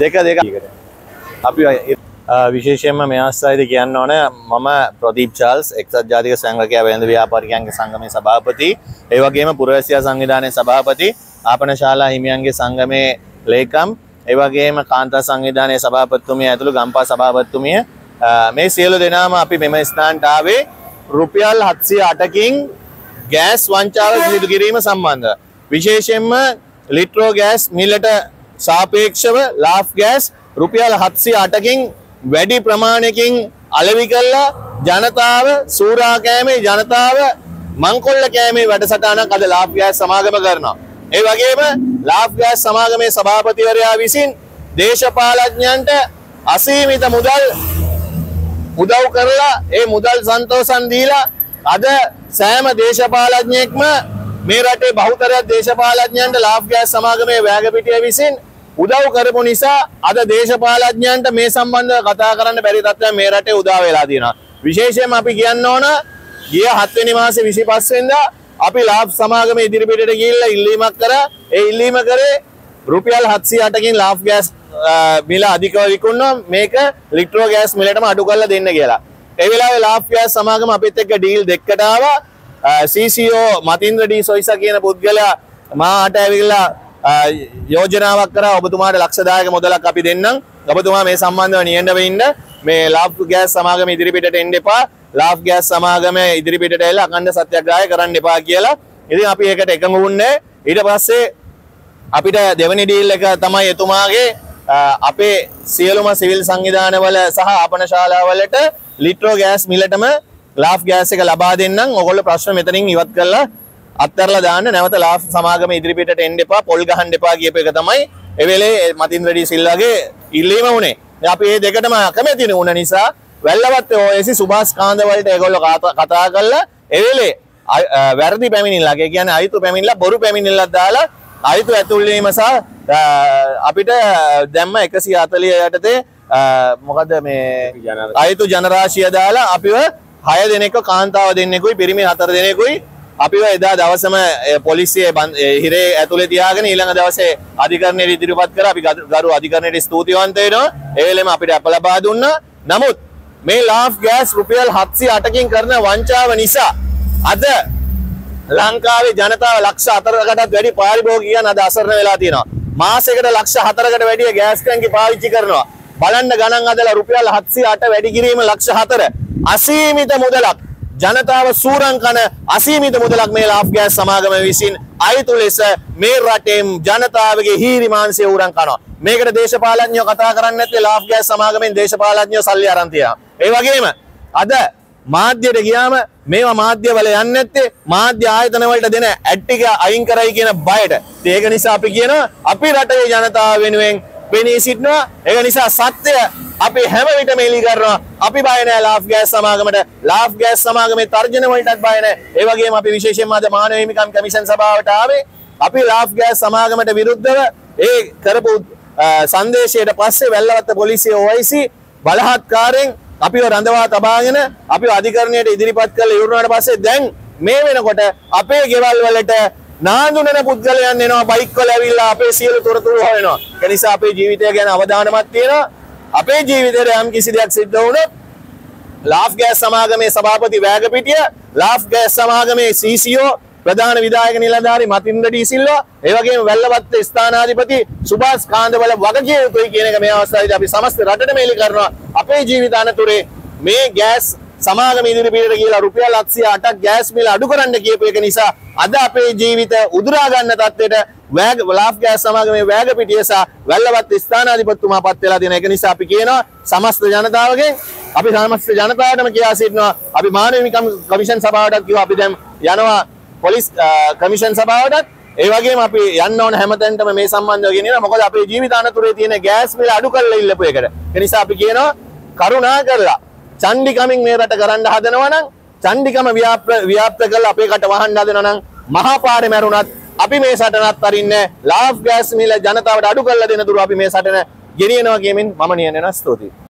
දෙක දෙක. අපි විශේෂයෙන්ම මේ අවස්ථාවේදී කියන්න ඕන මම ප්‍රදීප් චාල්ස් එක්සත් ජාතික සංඝකයා වෙළඳ ව්‍යාපාරිකයන්ගේ සංගමේ සභාපති. ඒ වගේම පුරවැසියා සංවිධානයේ සභාපති ආපන ශාලා හිමියන්ගේ සංගමේ ලේකම්. ඒ වගේම කාන්තා සංවිධානයේ සභාපතිතුමිය ඇතුළු ගම්පා සභාපතිතුමිය. මේ සියලු දෙනාම අපි මෙම ස්ථානට ආවේ රුපියල් 708කින් ගෑස් වංචාව සිදු කිරීම සම්බන්ධ විශේෂයෙන්ම ලිට්‍රෝ ගෑස් මිලට සාපේක්ෂව ලාෆ් ගෑස් රුපියල් 708කින් වැඩි ප්‍රමාණයකින් අලෙවි කළා ජනතාව සූරා කෑමේ ජනතාව මංකොල්ල කෑමේ වැඩසටහනක් අද ලාෆ් ගෑස් සමාගම කරනවා. ඒ වගේම ලාෆ් ගෑස් සමාගමේ සභාපතිවරයා විසින් දේශපාලඥයන්ට අසීමිත මුදල් උදව් කරලා ඒ මුදල් සන්තෝසන් දීලා අද සෑම දේශපාලඥයෙක්ම මේ රටේ බහුතරයක් දේශපාලඥයන්ට ලාෆ් ගෑස් සමාගමේ වෑගපිටිය විසින් උදව් කරපු නිසා අද දේශපාලඥයන්ට මේ සම්බන්ධව කතා කරන්න බැරි තත්ත්වයක් මේ රටේ උදා වෙලා තියෙනවා. විශේෂයෙන්ම අපි කියන්න ඕන ගිය 7 වෙනි මාසේ 25 වෙනිදා අපි ලාභ් සමාගම ඉදිරිපිටට ගිහිල්ලා ඉල්ලීමක් කරා. ඒ ඉල්ලීම කරේ රුපියල් 708කින් ලාභ් ගෑස් මිල අධිකව විකුණනවා මේක ලිට්‍රෝ ගෑස් මිලටම අඩු කරලා දෙන්න කියලා. ඒ වෙලාවේ ලාභ් ගෑස් සමාගම අපිත් එක්ක ඩීල් දෙකකට ආවා. CCO මතින්ද්‍ර ඩී සොයිසා කියන පුද්ගලයා මාට ඇවිල්ලා යෝජනාවක් කරා ඔබතුමාට ලක්ෂදායක මුදලක් අපි දෙන්නම්. ඔබතුමා මේ සම්බන්ධව නියඬව ඉන්න. මේ ලාභ් ගෑස් සමාගම ඉදිරිපිටට එන්න එපා. ලාෆ් ගෑස් සමාගම ඉදිරිපිටට එල්ලා අඛණ්ඩ සත්‍යග්‍රහය කරන්න එපා කියලා. ඉතින් අපි ඒකට එකඟ වුණේ. ඊට පස්සේ අපිට දෙවනි ඩීල් එක තමයි එතුමාගේ අපේ සියලුම සිවිල් සංවිධානවල සහ ආපන ශාලාවලට ලිට්‍රෝ ගෑස් මිලටම ලාෆ් ගෑස් එක ලබා දෙන්නම්. ඔයගොල්ලෝ ප්‍රශ්න මෙතනින් ඉවත් කරලා අත්තරලා දාන්න නැවත ලාෆ් සමාගම ඉදිරිපිටට එන්න එපා. පොල් ගහන්න එපා කියප එක තමයි ඒ වෙලේ මතින් රෙඩි සිල්ලාගේ ඉල්ලීම වුණේ. අපි මේ දෙකටම කැමති වුණ නිසා වැල්ලවත් ඔයසි සුභාස් කාන්දවලට ඒගොල්ලෝ කතා කරලා එවෙලේ වැරදි පැමිණිල්ලක් ඒ කියන්නේ අයිතු පැමිණිල්ල බොරු පැමිණිල්ලක් දාලා අයිතු ඇතුල් වීම සහ අපිට දැම්ම 140 යටතේ මොකද මේ අයිතු ජනරාශිය දාලා අපිව 6 දෙනෙක්ව කාන්තාව දෙන්නෙකුයි පිරිමි 4 දෙනෙකුයි අපිව එදා දවසම පොලිසිය හිරේ ඇතුලේ තියාගෙන ඊළඟ දවසේ අධිකරණයට ඉදිරිපත් කරා අපි ගරු අධිකරණයට ස්තුතිවන්ත වෙනවා ඒ වෙලෙම අපිට අප ලබා දුන්නා නමුත් මේ ලාෆ් ගෑස් රුපියල් 708කින් කරන වංචාව නිසා අද ලංකාවේ ජනතාව ලක්ෂ 4කටත් වැඩි පාරිභෝගිකයන් අද අසරණ වෙලා තියෙනවා. මාසයකට ලක්ෂ 4කට වැඩි ගෑස් ටැංකි පාවිච්චි කරනවා. බලන්න ගණන් අදලා රුපියල් 708 වැඩි කිරීම ලක්ෂ 4 අසීමිත මුදලක් ජනතාව සූරන් කන අසීමිත මුදලක් මේ ලාෆ් ගෑස් සමාගම විසින් අයිතු ලෙස මේ රටේ ජනතාවගේ හීරි මාංශය උරන් කනවා. මේකට දේශපාලඥයෝ කතා කරන්නේ නැත්තේ ලාෆ් ගෑස් සමාගමෙන් දේශපාලඥයෝ සල්ලි අරන් තියනවා. ඒ වගේම අද මාධ්‍යයට ගියාම මේවා මාධ්‍යවල යන්නේ නැත්තේ මාධ්‍ය ආයතන වලට දෙන ඇඩ් ටික අයින් කරයි කියන බයට. ඒක නිසා අපි කියනවා අපි රටේ ජනතාව වෙනුවෙන් පෙනී සිටිනවා. ඒක නිසා සත්‍ය අපි හැම විටම එලි කරනවා. අපි බය නැහැ ලාෆ් ගෑස් සමාගමට. ලාෆ් ගෑස් සමාගමේ තර්ජන වලටත් බය නැහැ. ඒ වගේම අපි විශේෂයෙන්ම අද මානව හිමිකම් කමිෂන් සභාවට ආවේ. අපි ලාෆ් ගෑස් සමාගමට විරුද්ධව ඒ කරපු සංදේශයට පස්සේ වැල්ලවත්ත පොලිසිය OIC බලහත්කාරයෙන් අපිව රඳවා තබාගෙන අපිව අධිකරණයට ඉදිරිපත් කරලා ඉවරනාට පස්සේ දැන් මේ වෙනකොට අපේ ගෙවල් වලට නාඳුනන පුද්ගලයන් එනවා බයික් වල ඇවිල්ලා අපේ සියලු තොරතුරු හොයනවා. ඒ නිසා අපේ ජීවිතය ගැන අවධානමත් තියෙනවා. අපේ ජීවිතේට යම් කිසි දෙයක් සිද්ධ වුණොත් ලාෆ් ගෑස් සමාගමේ සභාපති වෑගපිටිය ලාෆ් ගෑස් සමාගමේ CCO ප්‍රධාන විදායක නිලධාරි මතින්ද ඩී සිල්වා ඒ වගේම වැල්ලවත්ත ස්ථානාධිපති සුභාස් කාන්දවල වගකිය යුතුයි කියන එක මේ අවස්ථාවේදී අපි සමස්ත රටටම එලි කරනවා අපේ ජීවිත අනතුරේ මේ ගෑස් සමාගම ඉදිරිපිටට කියලා රුපියල් 808ක් ගෑස් මිල අඩු කරන්න කියපු එක නිසා අද අපේ ජීවිත උදුරා ගන්න තත්ත්වයට වෑග ලාෆ් ගෑස් සමාගමේ වෑග පිටිය සහ වැල්ලවත් ස්ථානාධිපතිතුමා පත් වෙලා තියෙන එක නිසා අපි කියනවා සමස්ත ජනතාවගෙන් අපි සමස්ත ජනතාවටම කියා සිටිනවා. අපි මානව කමිෂන් සභාවටත් කිව්වා. අපි දැන් යනවා පොලිස් කමිෂන් සභාවටත්. ඒ වගේම අපි යන්න ඕන හැමතැනටම මේ සම්බන්ධව ගෙනියනවා. මොකද අපේ ජීවිත අනතුරේ තියෙන ගෑස් මිල අඩු කරලා ඉල්ලපු එකට. ඒ නිසා අපි කියනවා කරුණා කරලා චණ්ඩිකමින් මේ රට කරන්න හදනවා නම් චණ්ඩිකම ව්‍යාප්ත කරලා අපේ කට වහන්න හදනවා නම් මහා පාරේ මැරුණත් අපි මේ සටනත් අරින්නේ ලාෆ් ගෑස් මිල ජනතාවට අඩු කරලා දෙන තුරු අපි මේ සටන ගෙනියනවා කියමින් මම නියනවා ස්තුතියි.